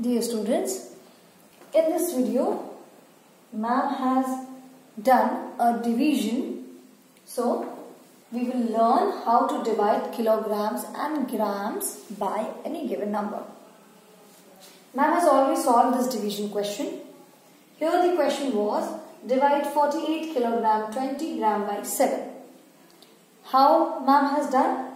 Dear students, in this video, ma'am has done a division. So, we will learn how to divide kilograms and grams by any given number. Ma'am has already solved this division question. Here the question was, divide 48 kilogram 20 gram by 7. How ma'am has done?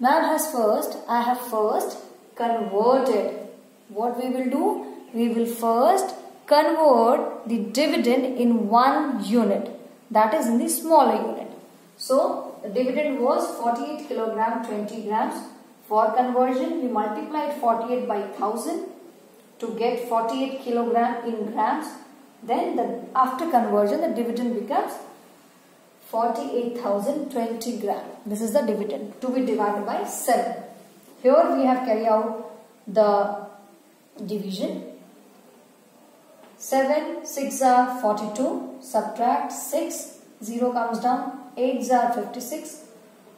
Ma'am has first, I have first converted. What we will do? We will first convert the dividend in one unit. That is in the smaller unit. So, the dividend was 48 kilogram 20 grams. For conversion, we multiplied 48 by 1000 to get 48 kilogram in grams. Then the, after conversion, the dividend becomes 48,020 gram. This is the dividend to be divided by 7. Here we have carried out the division. 7, 6 are 42, subtract 6, 0 comes down, 8 are 56,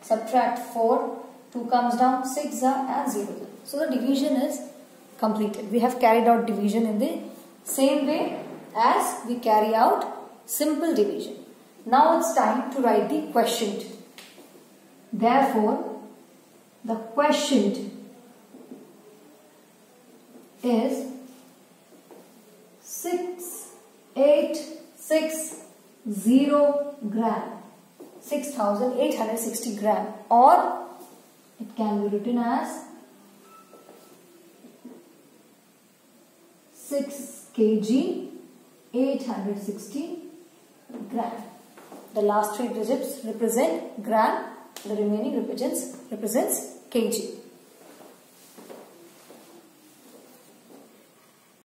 subtract 4, 2 comes down, 6 are and 0. So the division is completed. We have carried out division in the same way as we carry out simple division. Now it's time to write the quotient. Therefore, the quotient is 6860 gram. 6860 gram. Or it can be written as 6 kg 860 gram. The last three digits represent gram the remaining represents represents kg